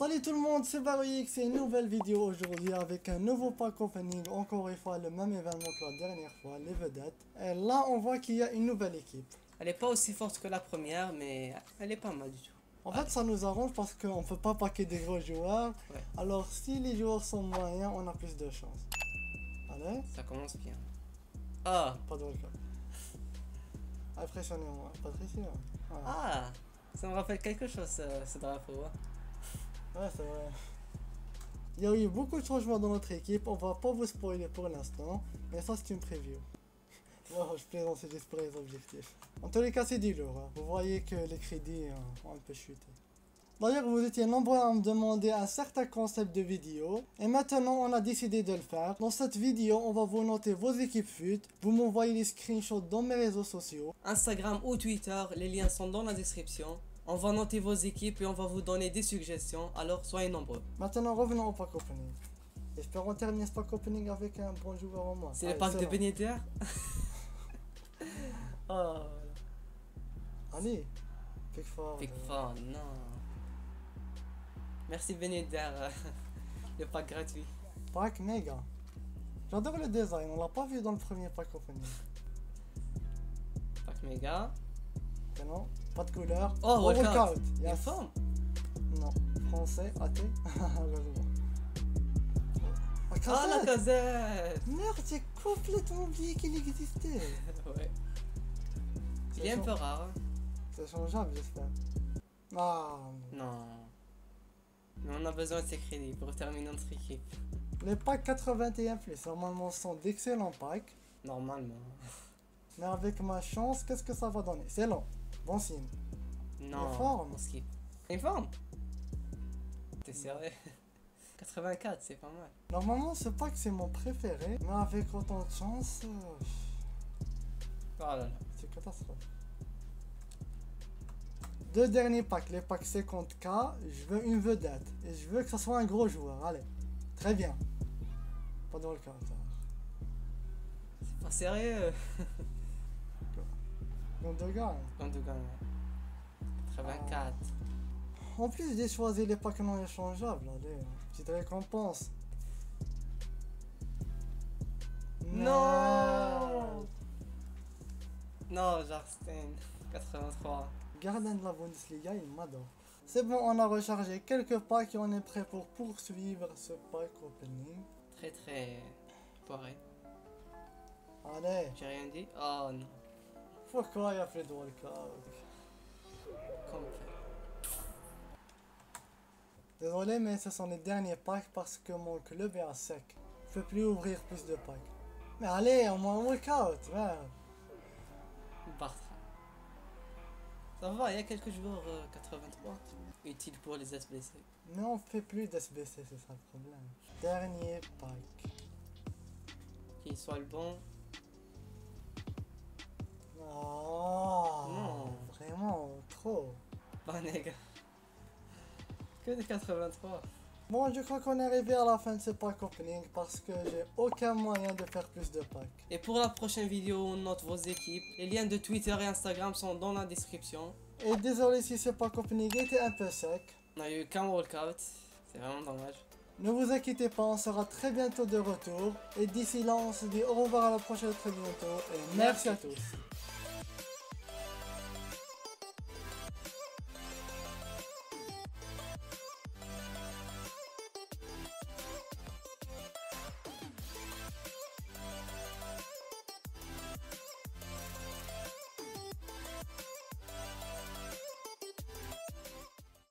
Salut tout le monde, c'est Baroix, c'est une nouvelle vidéo aujourd'hui avec un nouveau pack opening, encore une fois le même événement que la dernière fois, les vedettes. Et là on voit qu'il y a une nouvelle équipe. Elle est pas aussi forte que la première, mais elle est pas mal du tout. En fait ça nous arrange parce qu'on peut pas paquer des gros joueurs, Ouais. alors si les joueurs sont moyens, on a plus de chance. Allez, Ça commence bien. Ah, pas de recul. Impressionnez-moi, Patricia. Ah. ah, ça me rappelle quelque chose ce, ce drapeau. hein. Ouais, c'est vrai. Il y a eu beaucoup de changements dans notre équipe, on va pas vous spoiler pour l'instant, mais ça c'est une preview. Je plaisante, c'est juste pour les objectifs. En tous les cas, c'est du lourd. hein. Vous voyez que les crédits euh, ont un peu chuté. D'ailleurs, vous étiez nombreux à me demander un certain concept de vidéo, et maintenant on a décidé de le faire. Dans cette vidéo, on va vous noter vos équipes FUT, vous m'envoyez les screenshots dans mes réseaux sociaux, Instagram ou Twitter, les liens sont dans la description. On va noter vos équipes et on va vous donner des suggestions, alors soyez nombreux. Maintenant, revenons au pack opening. Espérons terminer ce pack opening avec un bon joueur au moins. C'est le pack de. Beneder Oh, Allez, Pickford. Pickford, non. Merci Beneder, le pack gratuit. Pack méga. J'adore le design, on l'a pas vu dans le premier pack opening. Pack méga. Non Pas de couleur. Oh, workout. workout. Une Yes. forme Non. Français, athée. Ah, Ah, la casette Merde, j'ai complètement oublié qu'il existait. Ouais. Il est un peu rare. hein. C'est changeable, j'espère. Ah, Non. Mais on a besoin de ces crédits pour terminer notre équipe. les packs 81 plus, normalement, sont d'excellents packs. Normalement. Mais avec ma chance, qu'est-ce que ça va donner? C'est long. Bon signe. Non. forme. on skip. Une forme T'es sérieux? 84, c'est pas mal. Normalement, ce pack, c'est mon préféré. Mais avec autant de chance, euh, Oh là là. c'est catastrophe. Deux derniers packs, les packs 50k, je veux une vedette. Et je veux que ce soit un gros joueur. Allez. Très bien. Pas dans le ça. C'est pas sérieux Gundogan. Gundogan, ouais. 84. En plus, j'ai choisi les packs non échangeables. Allez, petite récompense. Non Non, Jarstein. 83. Gardien de la Bundesliga, il m'adore. C'est bon, on a rechargé quelques packs et on est prêt pour poursuivre ce pack opening. Très très poiré. Allez, J'ai rien dit? Oh non. Pourquoi il y a plus de walkout Comme Désolé, mais ce sont les derniers packs parce que mon club est à sec. Je peux plus ouvrir plus de packs. Mais allez, au moins un walkout, merde. Bartra. Ça va, il y a quelques joueurs euh, 83 utiles pour les SBC. Mais on fait plus d'SBC, c'est ça le problème. Dernier pack. Qu'il soit le bon. Oh, Non. Vraiment, trop. Banega. Que des 83. Bon, je crois qu'on est arrivé à la fin de ce pack opening parce que j'ai aucun moyen de faire plus de packs. Et pour la prochaine vidéo, on note vos équipes. Les liens de Twitter et Instagram sont dans la description. Et désolé si ce pack opening était un peu sec. On a eu qu'un walkout. C'est vraiment dommage. Ne vous inquiétez pas, on sera très bientôt de retour. Et d'ici là, on se dit au revoir à la prochaine très bientôt. Et merci Merci. à tous.